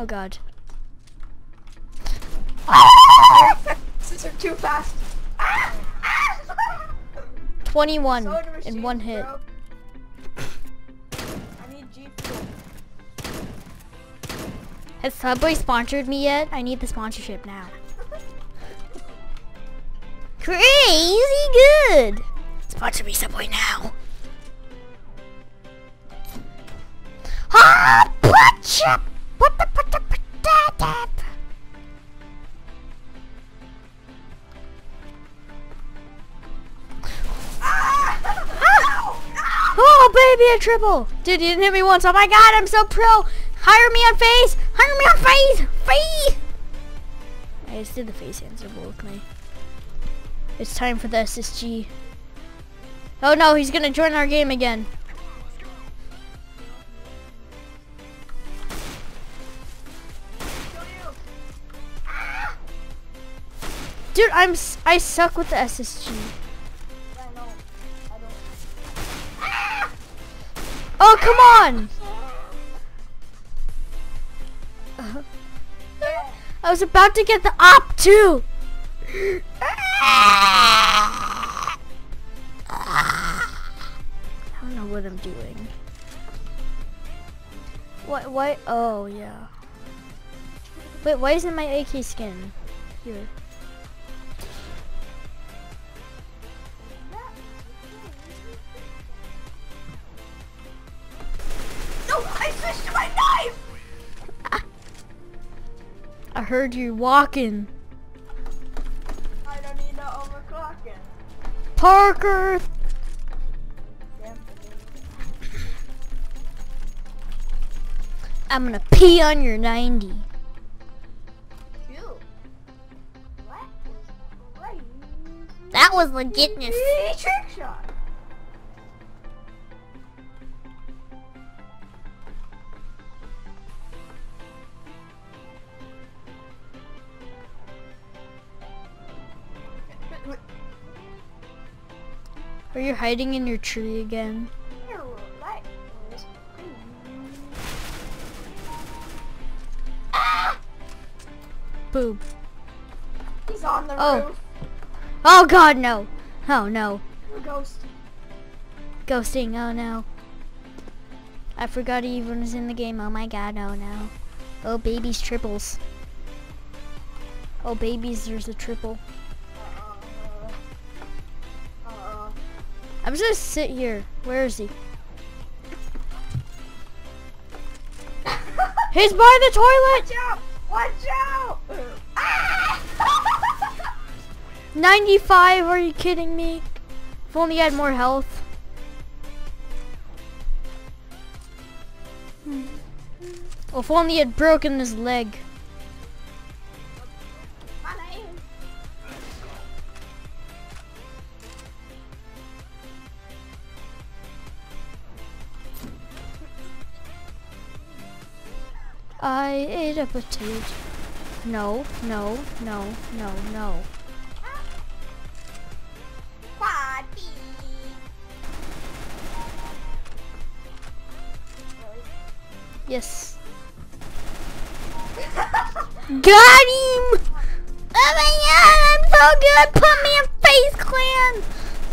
Oh god. These are too fast. 21 Soda in one hit. bro. I need G Fuel. Has Subway sponsored me yet? I need the sponsorship now. Crazy good! Sponsor me Subway now. Ah, Oh, baby, a triple. Dude, you didn't hit me once. Oh my god, I'm so pro. Hire me on FaZe. Hire me on FaZe. Face. I just did the face answer with me. It's time for the SSG. Oh no, he's gonna join our game again. Dude, I'm I suck with the SSG. Oh come on! I was about to get the op too. I don't know what I'm doing. What? Why? Oh yeah. Wait, why isn't my AK skin here? I heard you walking. I don't need no overclocking. Parker. I'm gonna pee on your 90. Cute. What is crazy? That was legitness. Trick shot. Are you hiding in your tree again? Boom. He's on the Oh. roof. Oh god, no. Oh no. A ghost. Ghosting, oh no. I forgot he even was in the game. Oh my god, oh no. Oh babies triples. Oh babies, there's a triple. I'm just gonna sit here. Where is he? He's by the toilet! Watch out! Watch out! Ah! 95, are you kidding me? If only he had more health. Well, if only he had broken his leg. I ate a potato. No, no, no, no, no. Yes. Got him! Oh my god, I'm so good! Put me in FaZe Clan!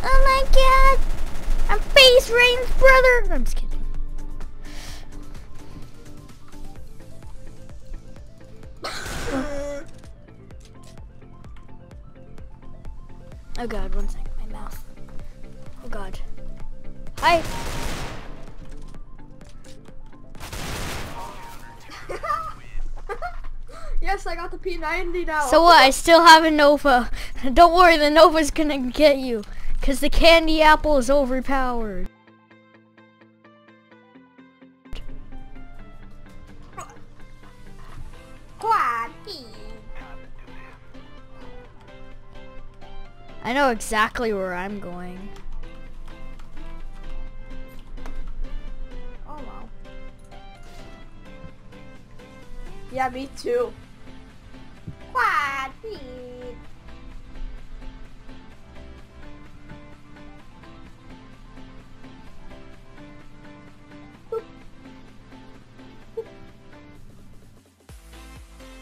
Oh my god! I'm FaZe Rain's brother! I'm just kidding. Oh god, one second, my mouth. Oh god. Hi! yes, I got the P90 now. So what? I still have a Nova. Don't worry, the Nova's gonna get you. Cause the candy apple is overpowered. I know exactly where I'm going. Oh wow. Yeah, me too. Quad B.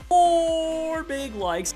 four big likes.